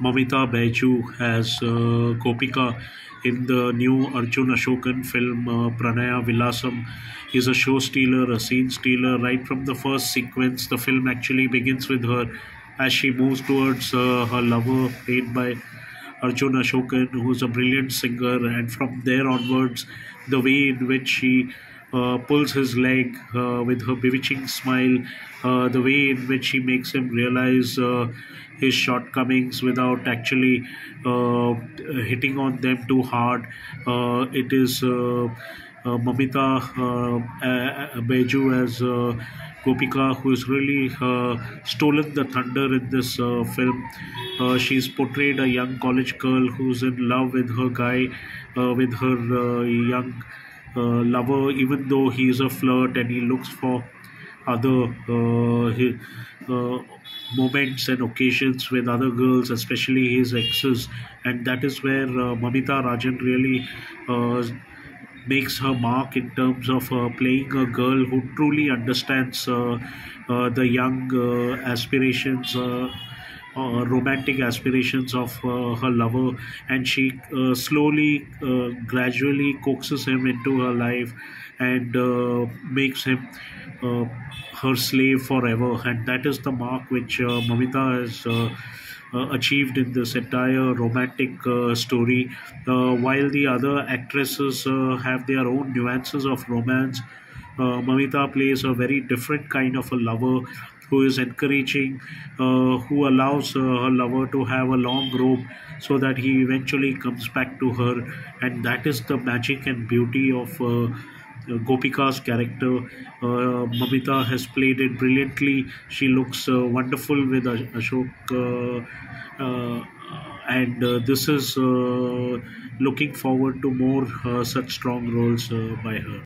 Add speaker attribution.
Speaker 1: Mamitha Baiju as uh, Gopika in the new Arjun Ashokan film uh, Pranaya Vilasam. Is a show stealer, a scene stealer. Right from the first sequence, the film actually begins with her as she moves towards uh, her lover, played by Arjun Ashokan, who's a brilliant singer, and from there onwards, the way in which she pulls his leg uh, with her bewitching smile, uh, the way in which she makes him realize uh, his shortcomings without actually uh, hitting on them too hard. Uh, it is uh, uh, Mamitha uh, uh, Baiju as uh, Gopika, who has really uh, stolen the thunder in this uh, film. Uh, she's portrayed a young college girl who's in love with her guy, uh, with her uh, young uh, lover, even though he is a flirt and he looks for other uh, uh, moments and occasions with other girls, especially his exes, and that is where uh, Mamitha Rajan really uh, makes her mark in terms of uh, playing a girl who truly understands uh, uh, the young uh, aspirations. Uh, romantic aspirations of uh, her lover, and she uh, slowly, gradually coaxes him into her life and makes him her slave forever. And that is the mark which Mamitha has. Uh, achieved in this entire romantic uh, story, uh, while the other actresses have their own nuances of romance. Uh, Mamitha plays a very different kind of a lover who is encouraging, uh, who allows uh, her lover to have a long rope so that he eventually comes back to her, and that is the magic and beauty of. Uh, Gopika's character, uh, Mamitha has played it brilliantly. She looks uh, wonderful with Ash- Ashok, uh, uh, and uh, this is uh, looking forward to more uh, such strong roles uh, by her.